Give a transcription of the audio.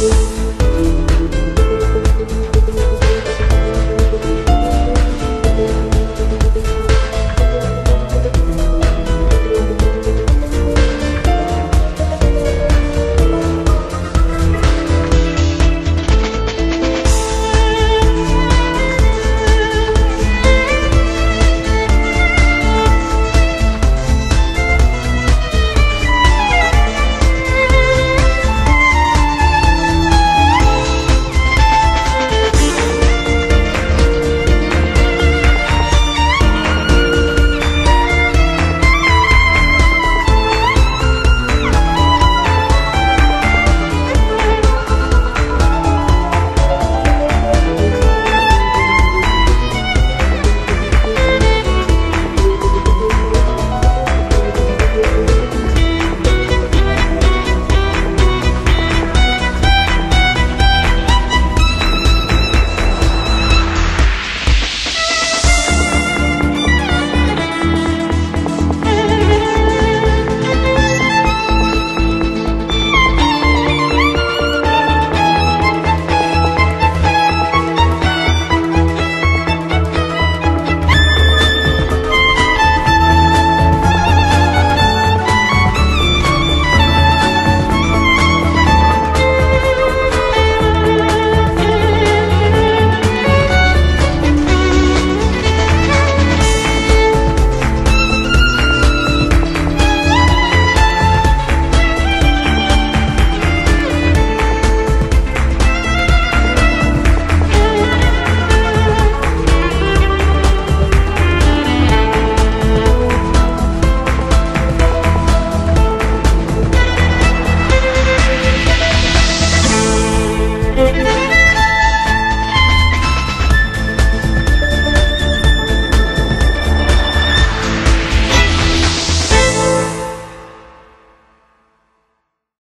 you.